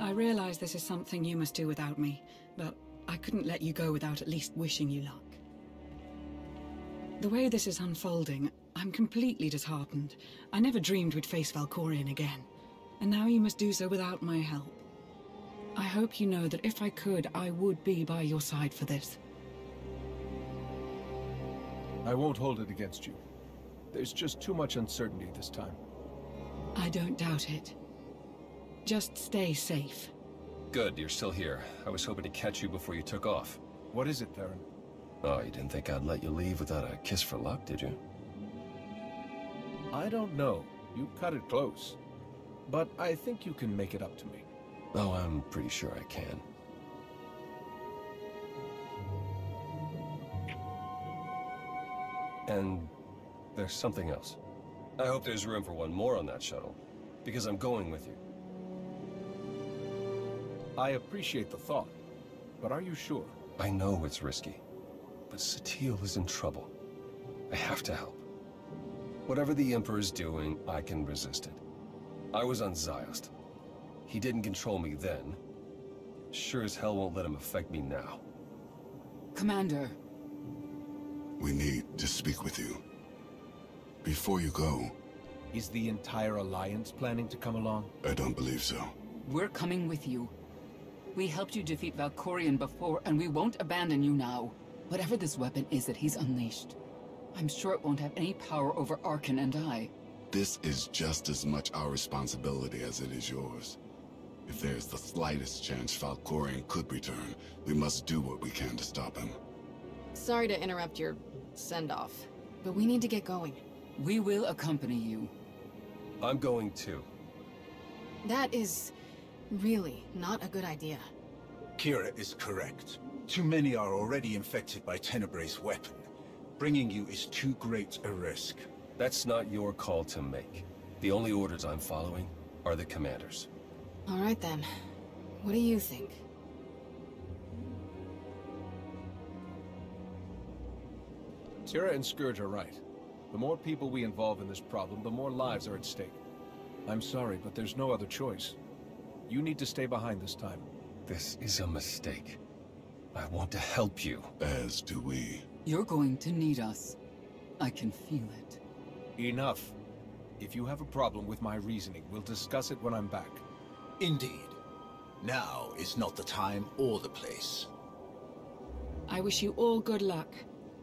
I realize this is something you must do without me, but I couldn't let you go without at least wishing you luck. The way this is unfolding, I'm completely disheartened. I never dreamed we'd face Valkorion again. And now you must do so without my help. I hope you know that if I could, I would be by your side for this. I won't hold it against you. There's just too much uncertainty this time. I don't doubt it. Just stay safe. Good, you're still here. I was hoping to catch you before you took off. What is it, Theron? Oh, you didn't think I'd let you leave without a kiss for luck, did you? I don't know. You cut it close. But I think you can make it up to me. Oh, I'm pretty sure I can. And there's something else. I hope there's room for one more on that shuttle, because I'm going with you. I appreciate the thought, but are you sure? I know it's risky, but Satele is in trouble. I have to help. Whatever the Emperor's doing, I can resist it. I was on Ziost. He didn't control me then. Sure as hell won't let him affect me now. Commander. We need to speak with you. Before you go... Is the entire Alliance planning to come along? I don't believe so. We're coming with you. We helped you defeat Valkorion before, and we won't abandon you now. Whatever this weapon is that he's unleashed, I'm sure it won't have any power over Arcann and I. This is just as much our responsibility as it is yours. If there's the slightest chance Valkorion could return, we must do what we can to stop him. Sorry to interrupt your send-off, but we need to get going. We will accompany you. I'm going too. That is really not a good idea. Kira is correct. Too many are already infected by Tenebrae's weapon. Bringing you is too great a risk. That's not your call to make. The only orders I'm following are the commander's. All right then. What do you think? Kira and Scourge are right. The more people we involve in this problem, the more lives are at stake. I'm sorry, but there's no other choice. You need to stay behind this time. This is a mistake. I want to help you. As do we. You're going to need us. I can feel it. Enough. If you have a problem with my reasoning, we'll discuss it when I'm back. Indeed. Now is not the time or the place. I wish you all good luck.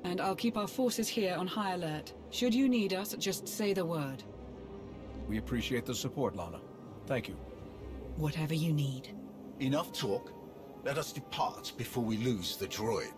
And I'll keep our forces here on high alert. Should you need us, just say the word. We appreciate the support, Lana. Thank you. Whatever you need. Enough talk. Let us depart before we lose the droid.